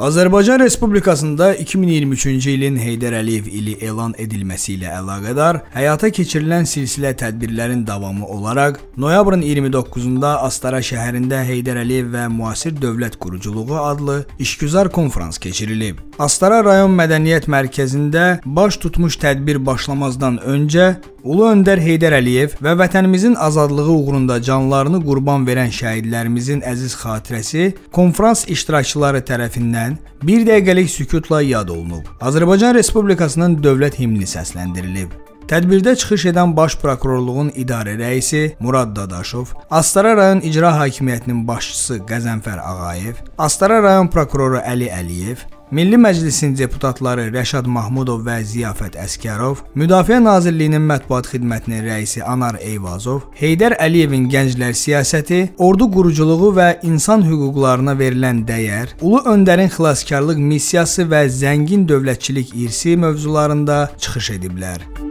Azərbaycan Respublikasında 2023-cü ilin Heydər Əliyev ili elan edilməsi ilə əlaqədar həyata keçirilən silsilə tədbirlərin davamı olaraq noyabrın 29-da Astara şəhərində Heydər Əliyev və müasir dövlət quruculuğu adlı işgüzar konfrans keçirilib. Astara rayon mədəniyyət mərkəzində baş tutmuş tədbir başlamazdan öncə Ulu öndər Heydər Əliyev və vətənimizin azadlığı uğrunda canlarını qurban verən şəhidlərimizin əziz xatirəsi konfrans iştirakçıları tərəfindən 1 dəqiqəlik sükutla yad olunub. Azərbaycan Respublikasının dövlət himni səsləndirilib. Tədbirdə çıxış edən Baş Prokurorluğun idarə rəisi Murad Dadaşov, Astara rayon icra hakimiyyətinin başçısı Qəzənfər Ağayev, Astara rayon prokuroru Əli Əliyev, Milli Məclisin deputatları Rəşad Mahmudov və Ziyafət Əskərov, Müdafiə Nazirliyinin mətbuat xidmətinin rəisi Anar Eyvazov, Heydər Əliyevin gənclər siyasəti, ordu quruculuğu və insan hüquqlarına verilən dəyər, Ulu öndərin xilaskarlıq missiyası və zəngin dövlətçilik irsi mövzularında çıxış ediblər.